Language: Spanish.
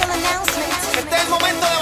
Este es el momento de